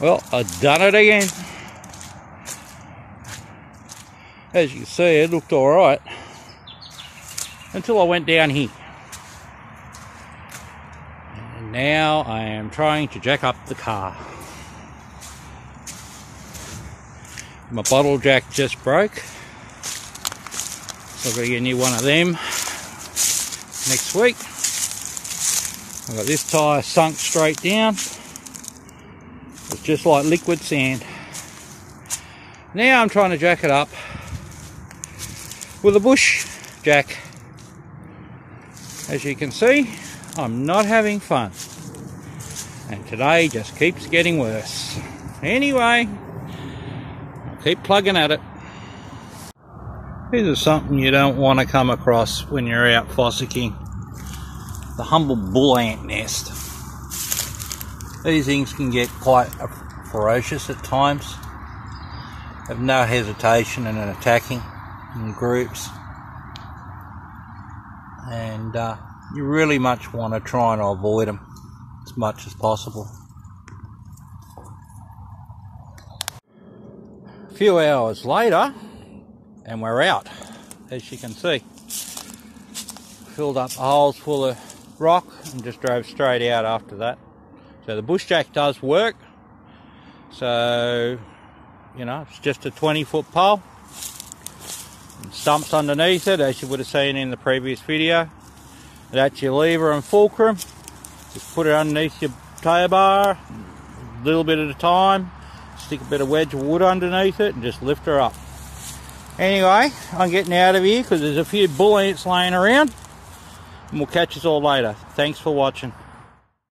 Well, I've done it again. As you can see, it looked alright. Until I went down here. And now I am trying to jack up the car. My bottle jack just broke. So I've got to get a new one of them next week. I've got this tyre sunk straight down. It's just like liquid sand. Now I'm trying to jack it up with a bush jack. As you can see, I'm not having fun. And today just keeps getting worse. Anyway, I'll keep plugging at it. This is something you don't want to come across when you're out fossicking. The humble bull ant nest. These things can get quite ferocious at times. Have no hesitation in attacking in groups. And uh, you really much want to try and avoid them as much as possible. A few hours later, and we're out, as you can see. Filled up holes full of rock and just drove straight out after that. So the bush jack does work. So, you know, it's just a 20 foot pole. Stumps underneath it, as you would have seen in the previous video. That's your lever and fulcrum. Just put it underneath your tow bar, a little bit at a time. Stick a bit of wedge of wood underneath it and just lift her up. Anyway, I'm getting out of here because there's a few bull ants laying around. And we'll catch us all later. Thanks for watching.